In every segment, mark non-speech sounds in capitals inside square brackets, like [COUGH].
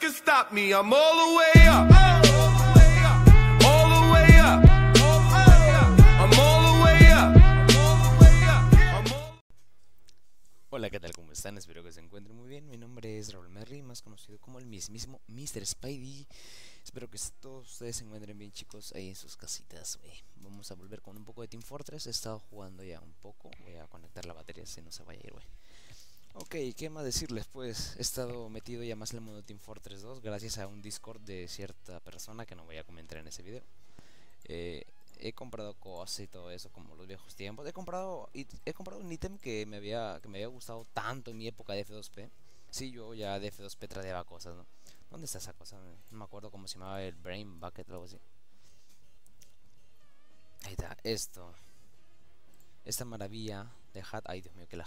can stop me. I'm all the way up. Hola, ¿qué tal? ¿Cómo están? Espero que se encuentren muy bien. Mi nombre es Raúl Merry, más conocido como el mismísimo Mr. Spidey. Espero que todos ustedes se encuentren bien, chicos, ahí en sus casitas. güey. Vamos a volver con un poco de Team Fortress. He estado jugando ya un poco. Voy a conectar la batería si no se vaya a ir, güey. Ok, ¿qué más decirles? Pues he estado metido ya más en el mundo de Team Fortress 2 gracias a un Discord de cierta persona que no voy a comentar en ese video. Eh, he comprado cosas y todo eso como los viejos tiempos. He comprado he comprado un ítem que me había que me había gustado tanto en mi época de F2P. Sí, yo ya de F2P tradeaba cosas, ¿no? ¿Dónde está esa cosa? No me acuerdo cómo se llamaba el Brain Bucket o algo así. Ahí está, esto. Esta maravilla de hat. Ay, Dios mío, qué la.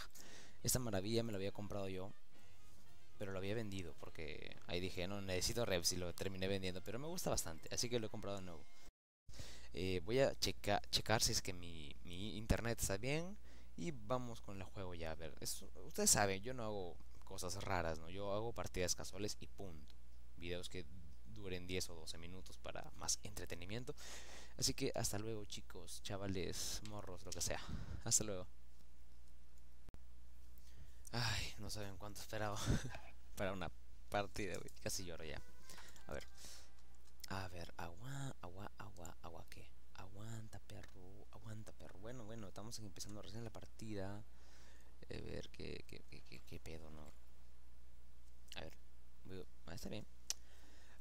Esta maravilla me lo había comprado yo. Pero lo había vendido porque ahí dije, no, necesito reps y lo terminé vendiendo. Pero me gusta bastante, así que lo he comprado de nuevo. Eh, voy a checa checar si es que mi, internet está bien. Y vamos con el juego ya a ver. es- ustedes saben, yo no hago cosas raras, ¿no? Yo hago partidas casuales y punto. Videos que duren 10 o 12 minutos para más entretenimiento. Así que hasta luego, chicos, chavales, morros, lo que sea. Hasta luego. Ay, no saben cuánto esperaba [LAUGHS] para una partida, güey. Casi lloro ya. A ver. A ver, agua, agua, agua, agua, ¿qué? Aguanta, perro, aguanta, perro. Bueno, bueno, estamos empezando recién la partida. A ver, ¿qué, qué, qué, qué, qué pedo, no? A ver, voy- ah, está bien.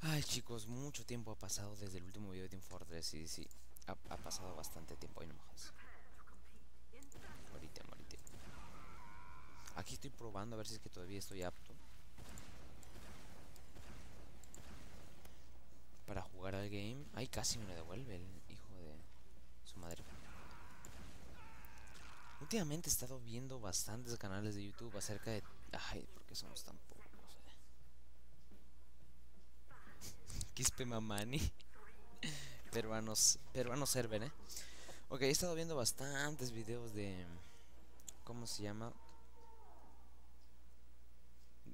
Ay, chicos, mucho tiempo ha pasado desde el último video de Team Fortress. Sí, sí, ha, ha pasado bastante tiempo. Ahí no mojas. Aquí estoy probando a ver si es que todavía estoy apto. Para jugar al game. Ay, casi me lo devuelve el hijo de su madre. Últimamente he estado viendo bastantes canales de YouTube acerca de... Ay, ¿por qué somos tan pocos? eh? [LAUGHS] Quispe Mamani. [LAUGHS] peruanos, peruanos server, ¿eh? Ok, he estado viendo bastantes videos de... ¿Cómo se llama?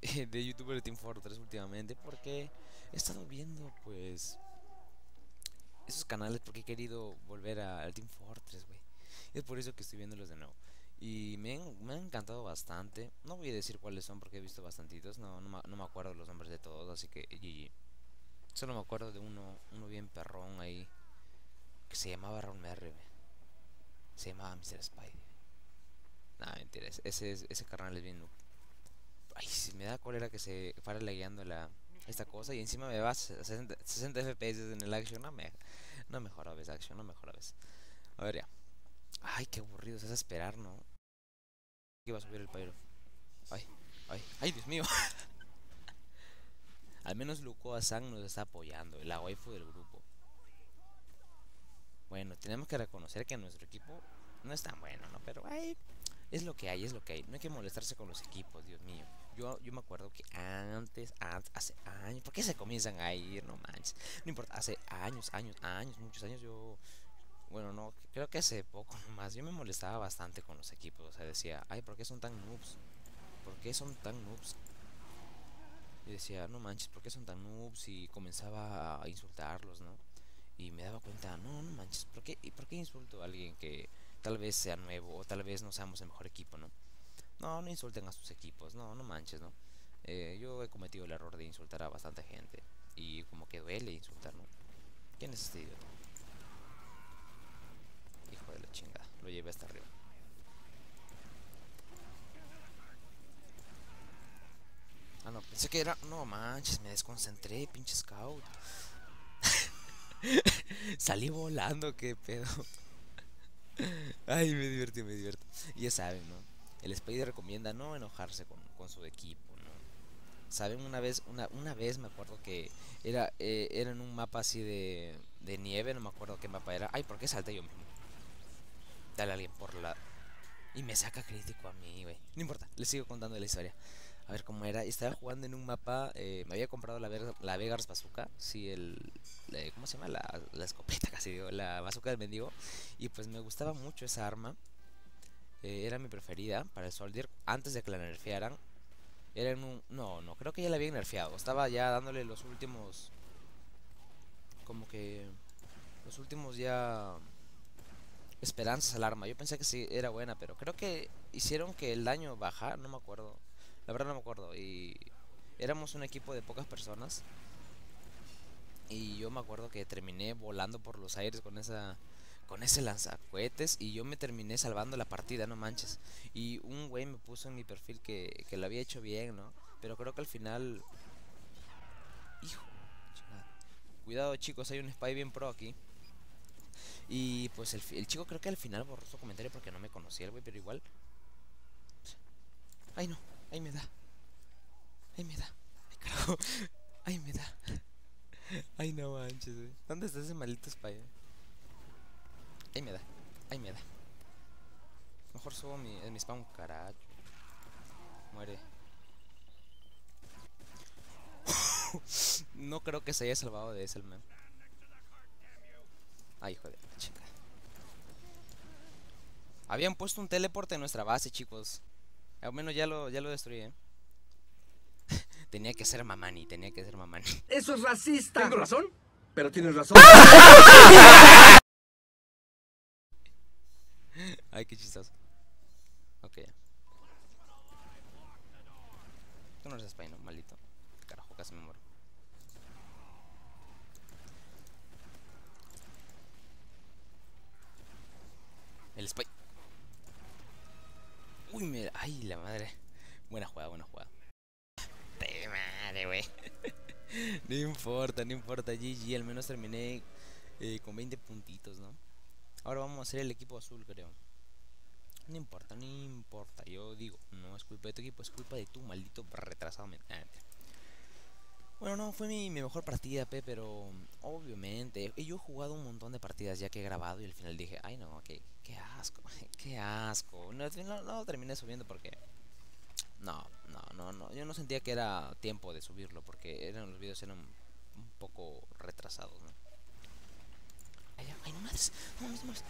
[LAUGHS] de youtuber de Team Fortress últimamente porque he estado viendo pues esos canales porque he querido volver al Team Fortress, güey. Es por eso que estoy viéndolos de nuevo. Y me han, me encantado bastante. No voy a decir cuáles son porque he visto bastantitos. No, no, me- acuerdo los nombres de todos, así que GG. Solo me acuerdo de uno, uno bien perrón ahí. Que se llamaba Merry, güey. Se llamaba Mr. Spidey. Nah, mentira. ese- Ese, es- ese es bien. Ay, si me da cólera que se para lagueando la, esta cosa y encima me va a 60, 60 FPS en el action. No me, no action, no mejora ves. A ver ya. Ay, qué aburrido se hace esperar, ¿no? Que va a subir el pyro. Ay, ay, ay, Dios mío. [LAUGHS] Al menos Luko Asan nos está apoyando, la waifu del grupo. Bueno, tenemos que reconocer que nuestro equipo no es tan bueno, ¿no? Pero ay, es lo que hay, es lo que hay. No hay que molestarse con los equipos, Dios mío. Yo, yo me acuerdo que antes, antes, hace años, ¿por qué se comienzan a ir? No manches. No importa, hace años, años, años, muchos años yo, bueno, no, creo que hace poco [LAUGHS] nomás, yo me molestaba bastante con los equipos. O sea, decía, ay, ¿por qué son tan noobs? ¿Por qué son tan noobs? Y decía, no manches, ¿por qué son tan noobs? Y comenzaba a insultarlos, ¿no? Y me daba cuenta, no, no manches, ¿por qué, ¿por qué insulto a alguien que tal vez sea nuevo o tal vez no seamos el mejor equipo, ¿no? No, no insulten a sus equipos, no, no manches, ¿no? Eh, yo he cometido el error de insultar a bastante gente y como que duele insultar, ¿no? ¿Quién es este idiota? Hijo de la chingada, lo llevé hasta arriba. Ah, no, pensé que era... No manches, me desconcentré, pinche scout. [LAUGHS] Salí volando, qué pedo. Ay, me divertí, me divertí. Y ya saben, ¿no? El Spider recomienda no enojarse con, con su equipo, ¿no? Saben, una vez, una, una vez me acuerdo que era, eh, era en un mapa así de, de nieve, no me acuerdo qué mapa era. Ay, ¿por qué salté yo mismo? Dale a alguien por la... Y me saca crítico a mí, güey. No importa, les sigo contando la historia. A ver cómo era. Estaba jugando en un mapa. eh, me había comprado la, la Vegas Bazooka. Sí, el. ¿Cómo se llama? La, la escopeta [LAUGHS] casi digo. La bazooka del mendigo. Y pues me gustaba mucho esa arma. eh, era mi preferida para el Soldier. Antes de que la nerfearan. Era en un... No, no, creo que ya la habían nerfeado. Estaba ya dándole los últimos... Como que... Los últimos ya... Esperanzas al arma. Yo pensé que sí era buena, pero creo que hicieron que el daño bajara. No me acuerdo. La verdad no me acuerdo. Y... Éramos un equipo de pocas personas. Y yo me acuerdo que terminé volando por los aires con esa con ese lanzacohetes y yo me terminé salvando la partida, no manches. Y un güey me puso en mi perfil que, que lo había hecho bien, ¿no? Pero creo que al final... Hijo, chingada. Cuidado chicos, hay un spy bien pro aquí. Y pues el, el chico creo que al final borró su comentario porque no me conocía el güey, pero igual... Ay no, ahí me da. Ahí me da. Ay carajo. Ay me da. Ay no manches, güey. ¿Dónde está ese maldito spy? eh? Ahí me da, ahí me da. Mejor subo mi, mi spawn, carajo. Muere. no creo que se haya salvado de ese, man. Ay, hijo chica. Habían puesto un teleporte en nuestra base, chicos. Al menos ya lo, ya lo destruí, ¿eh? [LAUGHS] tenía que ser mamani, tenía que ser mamani. [LAUGHS] Eso es racista. Tengo razón, pero tienes razón. [LAUGHS] Ay, qué chistoso. Ok. Tú no eres spy, no, maldito. Carajo, casi me muero. El spy. Uy, me... Ay, la madre. Buena jugada, buena jugada. De madre, güey. [LAUGHS] no importa, no importa. GG, al menos terminé eh, con 20 puntitos, ¿no? Ahora vamos a hacer el equipo azul, creo. No importa, no importa. Yo digo, no es culpa de tu equipo, es culpa de tu maldito retrasado. Bueno, no, fue mi, mejor partida, Pe, pero obviamente. Yo he jugado un montón de partidas ya que he grabado y al final dije, ay no, qué, qué asco, [LAUGHS] qué asco. No, final no, terminé subiendo porque... No, no, no, no. Yo no sentía que era tiempo de subirlo porque eran los videos eran un poco retrasados, ¿no? Ay, no más, no más,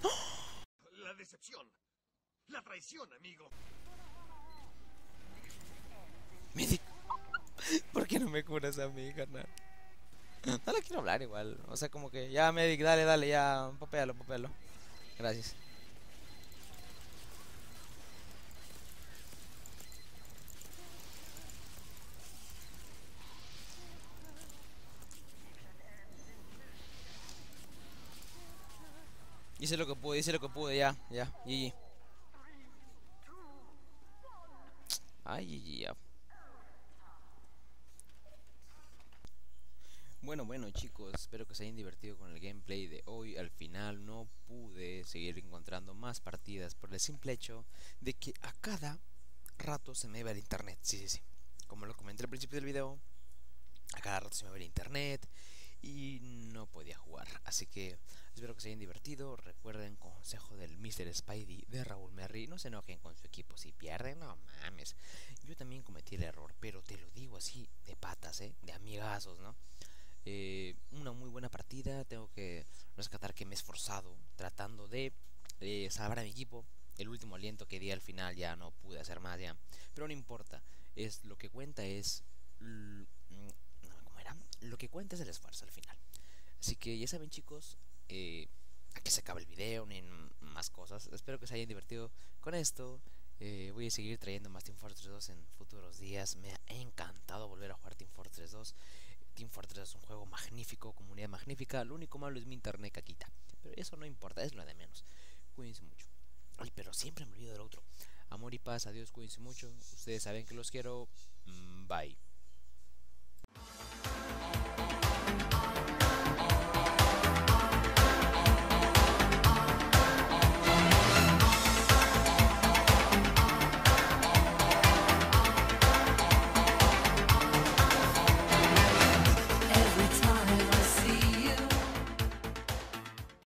no. La decepción. La traición, amigo. Medic. ¿Por qué no me curas a mí, carnal? No le quiero hablar igual. O sea, como que ya, Medic, dale, dale, ya. Popéalo, popéalo. Gracias. Hice lo que pude, hice lo que pude, ya, ya, GG. Ay, GG, ya. Bueno, bueno chicos, espero que se hayan divertido con el gameplay de hoy. Al final no pude seguir encontrando más partidas por el simple hecho de que a cada rato se me iba el internet. Sí, sí, sí. Como lo comenté al principio del video, a cada rato se me iba el internet y no podía jugar. Así que espero que se hayan divertido. Recuerden consejo del Mr. Spidey de Raúl Merry. No se enojen con su equipo si pierden, no mames. Yo también cometí el error, pero te lo digo así, de patas, ¿eh? de amigazos, ¿no? Eh, una muy buena partida. Tengo que rescatar que me he esforzado tratando de eh, salvar a mi equipo. El último aliento que di al final ya no pude hacer más ya. Pero no importa. Es lo que cuenta es ¿cómo era? Lo que cuenta es el esfuerzo al final. Así que ya saben chicos, eh, aquí se acaba el video, ni más cosas. Espero que se hayan divertido con esto. Eh, voy a seguir trayendo más Team Fortress 2 en futuros días. Me ha encantado volver a jugar Team Fortress 2. Team es un juego magnífico, comunidad magnífica. Lo único malo es mi internet caquita. Pero eso no importa, es lo de menos. Cuídense mucho. Ay, pero siempre me olvido del otro. Amor y paz, adiós, cuídense mucho. Ustedes saben que los quiero. Mm, bye.